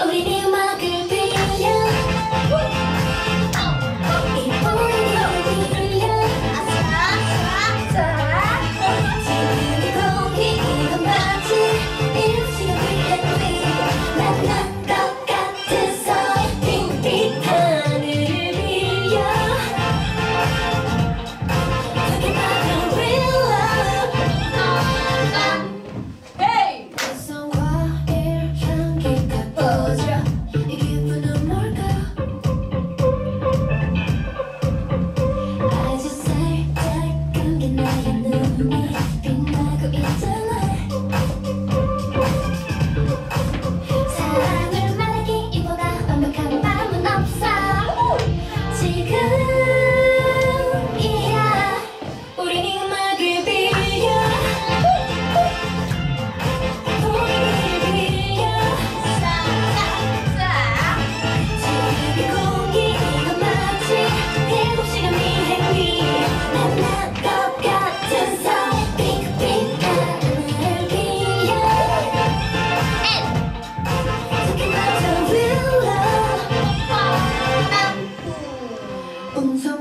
Every day. 我们曾。